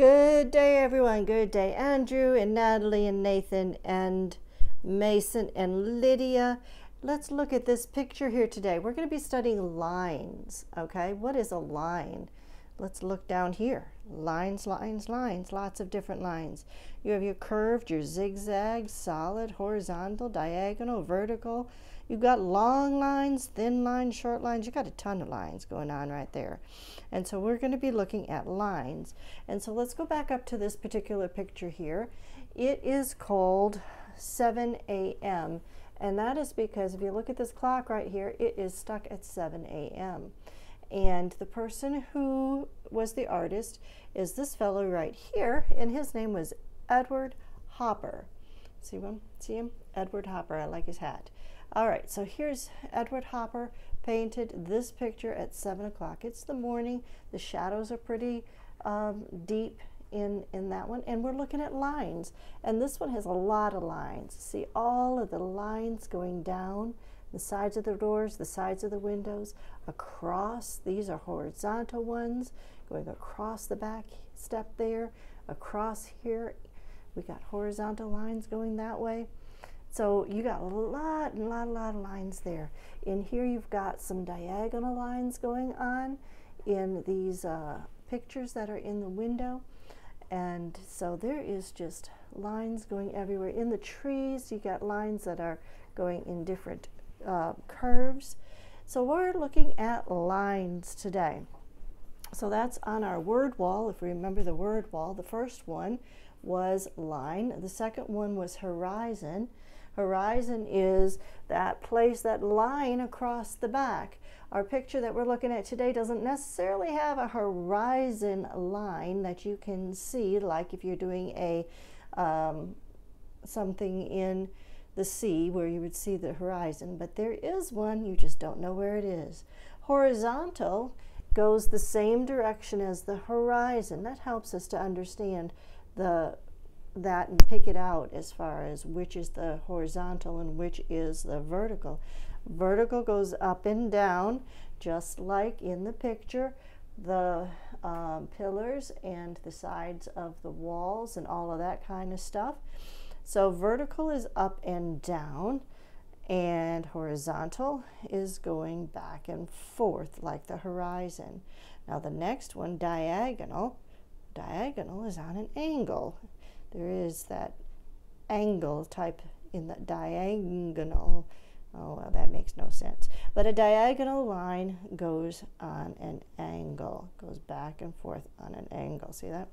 Good day, everyone. Good day, Andrew and Natalie and Nathan and Mason and Lydia. Let's look at this picture here today. We're going to be studying lines, okay? What is a line? Let's look down here. Lines, lines, lines, lots of different lines. You have your curved, your zigzag, solid, horizontal, diagonal, vertical. You've got long lines, thin lines, short lines. You've got a ton of lines going on right there. And so we're going to be looking at lines. And so let's go back up to this particular picture here. It is called 7 a.m. And that is because if you look at this clock right here, it is stuck at 7 a.m. And the person who was the artist is this fellow right here, and his name was Edward Hopper. See him? See him? Edward Hopper. I like his hat. All right, so here's Edward Hopper painted this picture at 7 o'clock. It's the morning. The shadows are pretty um, deep in, in that one. And we're looking at lines. And this one has a lot of lines. See all of the lines going down the sides of the doors, the sides of the windows, across. These are horizontal ones going across the back step there, across here. We got horizontal lines going that way. So you got a lot and lot, a lot of lines there. In here you've got some diagonal lines going on in these uh, pictures that are in the window. And so there is just lines going everywhere. In the trees, you got lines that are going in different uh, curves. So we're looking at lines today. So that's on our word wall. If we remember the word wall, the first one was line. The second one was horizon. Horizon is that place, that line across the back. Our picture that we're looking at today doesn't necessarily have a horizon line that you can see, like if you're doing a um, something in the sea where you would see the horizon, but there is one, you just don't know where it is. Horizontal goes the same direction as the horizon. That helps us to understand the that and pick it out as far as which is the horizontal and which is the vertical. Vertical goes up and down, just like in the picture. The um, pillars and the sides of the walls and all of that kind of stuff. So vertical is up and down and horizontal is going back and forth like the horizon. Now the next one, diagonal, diagonal is on an angle there is that angle type in the diagonal. Oh, well, that makes no sense. But a diagonal line goes on an angle, goes back and forth on an angle. See that?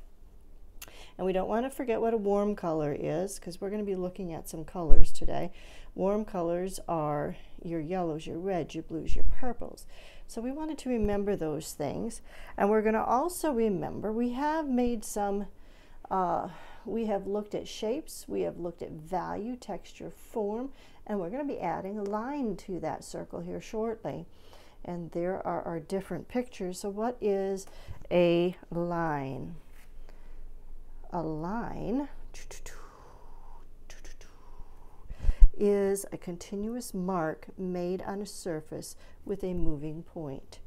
And we don't want to forget what a warm color is because we're going to be looking at some colors today. Warm colors are your yellows, your reds, your blues, your purples. So we wanted to remember those things. And we're going to also remember we have made some uh, we have looked at shapes, we have looked at value, texture, form, and we're going to be adding a line to that circle here shortly. And there are our different pictures. So what is a line? A line is a continuous mark made on a surface with a moving point.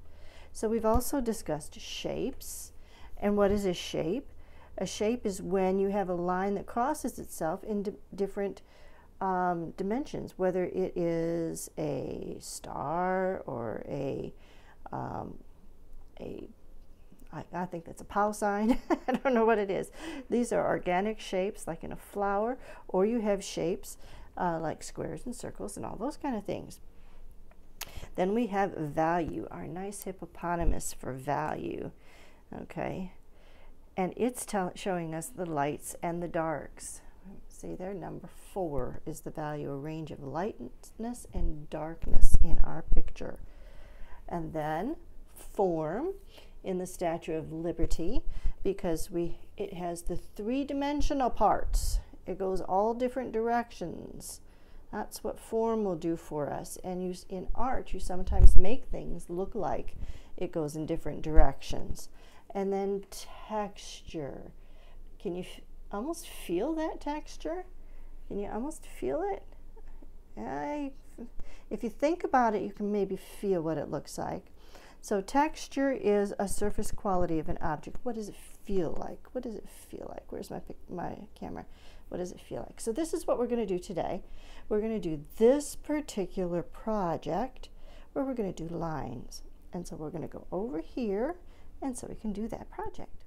So we've also discussed shapes. And what is a shape? A shape is when you have a line that crosses itself in different um, dimensions, whether it is a star or a, um, a I, I think that's a pow sign. I don't know what it is. These are organic shapes like in a flower, or you have shapes uh, like squares and circles and all those kind of things. Then we have value, our nice hippopotamus for value. Okay, and it's showing us the lights and the darks. See there, number four is the value, a range of lightness and darkness in our picture. And then form in the Statue of Liberty because we it has the three-dimensional parts. It goes all different directions. That's what form will do for us. And you, in art, you sometimes make things look like it goes in different directions. And then texture. Can you almost feel that texture? Can you almost feel it? I, if you think about it, you can maybe feel what it looks like. So texture is a surface quality of an object. What does it feel like? What does it feel like? Where's my, my camera? What does it feel like? So this is what we're going to do today. We're going to do this particular project where we're going to do lines. And so we're going to go over here and so we can do that project.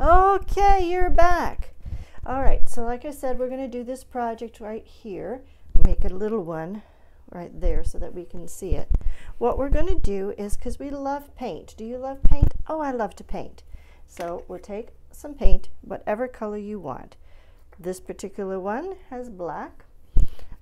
Okay, you're back. All right, so like I said, we're going to do this project right here. Make a little one right there so that we can see it. What we're going to do is, because we love paint. Do you love paint? Oh, I love to paint. So we'll take some paint, whatever color you want. This particular one has black.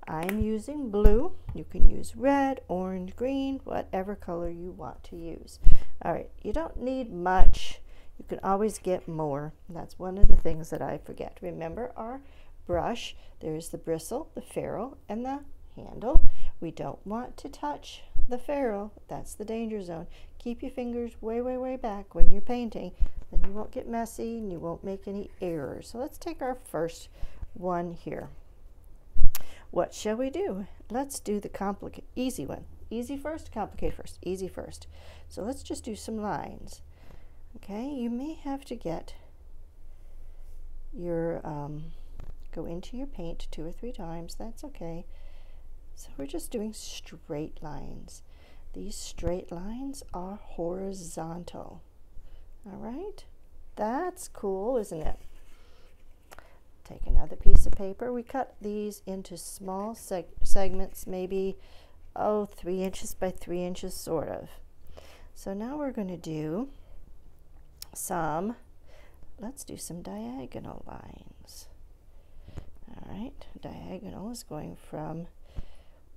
I'm using blue. You can use red, orange, green, whatever color you want to use. All right, you don't need much. You can always get more. That's one of the things that I forget. Remember our brush. There's the bristle, the ferrule, and the handle. We don't want to touch the ferrule. That's the danger zone. Keep your fingers way, way, way back when you're painting. Then you won't get messy and you won't make any errors. So let's take our first one here. What shall we do? Let's do the complicated, easy one. Easy first, complicate first. Easy first. So let's just do some lines. Okay, you may have to get your, um, go into your paint two or three times. That's okay. So we're just doing straight lines. These straight lines are horizontal. All right, that's cool, isn't it? Take another piece of paper. We cut these into small seg segments, maybe, oh, three inches by three inches, sort of. So now we're going to do some, let's do some diagonal lines. All right, diagonal is going from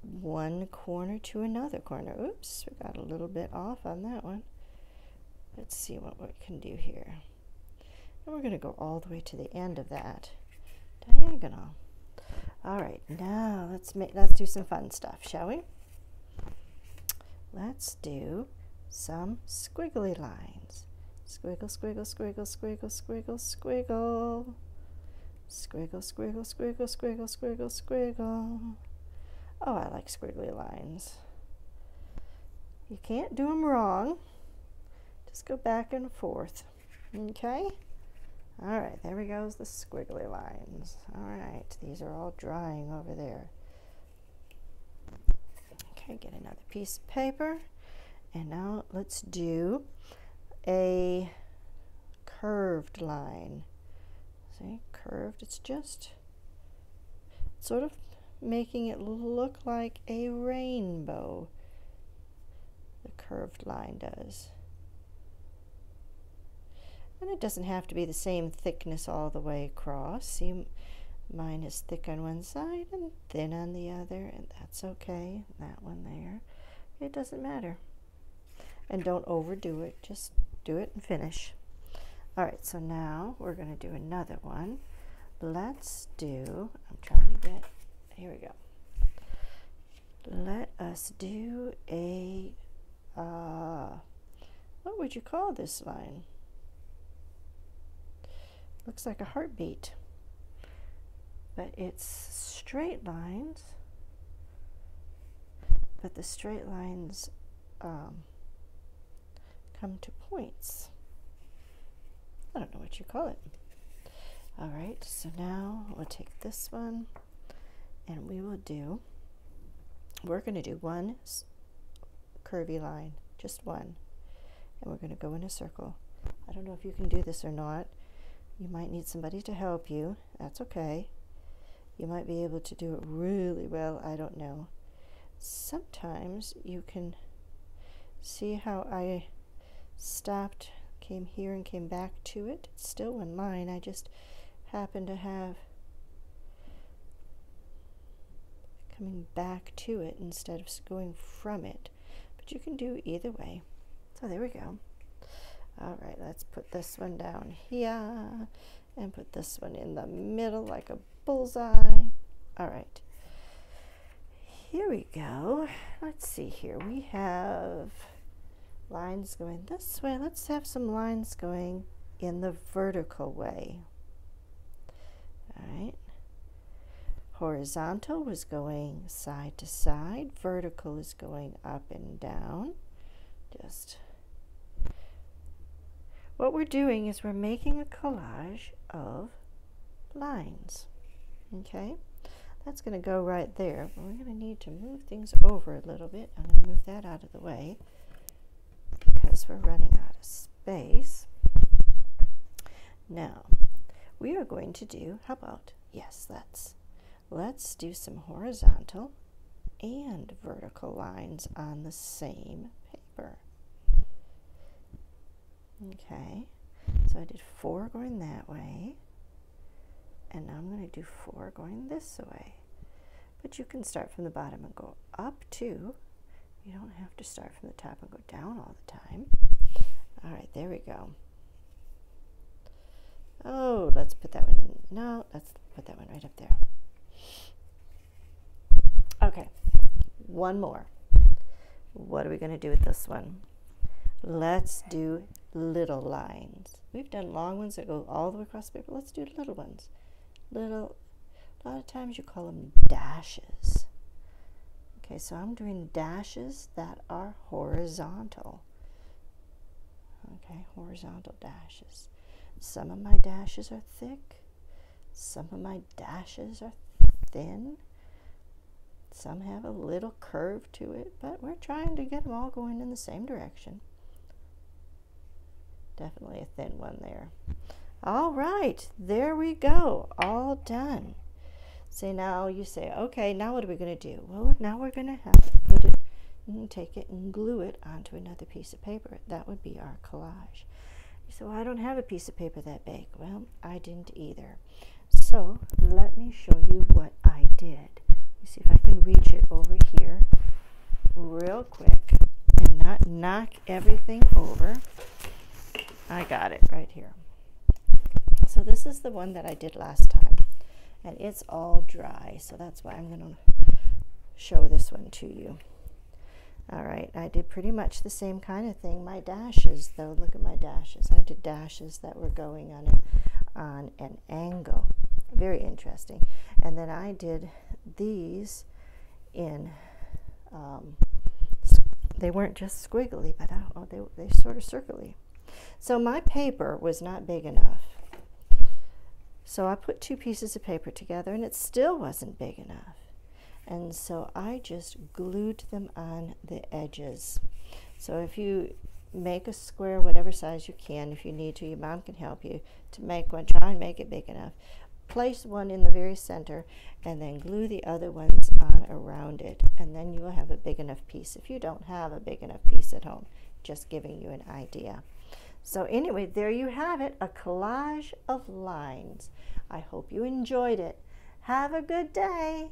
one corner to another corner. Oops, we got a little bit off on that one. Let's see what we can do here. And we're going to go all the way to the end of that diagonal. All right, now let's make let's do some fun stuff, shall we? Let's do some squiggly lines. Squiggle, squiggle, squiggle, squiggle, squiggle, squiggle. Squiggle, squiggle, squiggle, squiggle, squiggle, squiggle. Oh, I like squiggly lines. You can't do them wrong. Just go back and forth. Okay? All right, there we goes the squiggly lines. All right, these are all drying over there. Okay, get another piece of paper. And now let's do a curved line. See, curved, it's just sort of making it look like a rainbow. The curved line does. And it doesn't have to be the same thickness all the way across. See, mine is thick on one side and thin on the other, and that's okay. That one there. It doesn't matter. And don't overdo it. Just do it and finish. All right, so now we're going to do another one. Let's do, I'm trying to get here we go. Let us do a, uh, what would you call this line? Looks like a heartbeat, but it's straight lines, but the straight lines um, come to points. I don't know what you call it. All right, so now we'll take this one and we will do, we're going to do one curvy line, just one, and we're going to go in a circle. I don't know if you can do this or not. You might need somebody to help you. That's okay. You might be able to do it really well. I don't know. Sometimes you can see how I stopped, came here and came back to it. It's still one line. I just happen to have coming back to it instead of going from it. But you can do either way. So there we go. All right, let's put this one down here and put this one in the middle like a bullseye. All right. Here we go. Let's see here. We have lines going this way. Let's have some lines going in the vertical way. All right. Horizontal was going side to side. Vertical is going up and down. Just what we're doing is we're making a collage of lines. Okay, that's going to go right there. We're going to need to move things over a little bit. I'm going to move that out of the way because we're running out of space. Now, we are going to do, how about, yes, let's, let's do some horizontal and vertical lines on the same paper. Okay, so I did four going that way, and now I'm going to do four going this way. But you can start from the bottom and go up too. You don't have to start from the top and go down all the time. All right, there we go. Oh, let's put that one in. No, let's put that one right up there. Okay, one more. What are we going to do with this one? Let's do little lines. We've done long ones that go all the way across the paper. Let's do little ones. Little, a lot of times you call them dashes. Okay, so I'm doing dashes that are horizontal. Okay, horizontal dashes. Some of my dashes are thick. Some of my dashes are thin. Some have a little curve to it, but we're trying to get them all going in the same direction. Definitely a thin one there. All right, there we go, all done. So now you say, okay, now what are we going to do? Well, now we're going to have to put it and take it and glue it onto another piece of paper. That would be our collage. So I don't have a piece of paper that big. Well, I didn't either. So let me show you what I did. You see if I can reach it over here real quick and not knock everything over. I got it right here. So this is the one that I did last time and it's all dry so that's why I'm going to show this one to you. All right, I did pretty much the same kind of thing. My dashes, though, look at my dashes. I did dashes that were going on, a, on an angle. Very interesting. And then I did these in, um, they weren't just squiggly, but oh, they, they sort of circly. So my paper was not big enough. So I put two pieces of paper together and it still wasn't big enough. And so I just glued them on the edges. So if you make a square, whatever size you can, if you need to, your mom can help you to make one. Try and make it big enough. Place one in the very center and then glue the other ones on around it. And then you will have a big enough piece. If you don't have a big enough piece at home, just giving you an idea. So anyway, there you have it, a collage of lines. I hope you enjoyed it. Have a good day.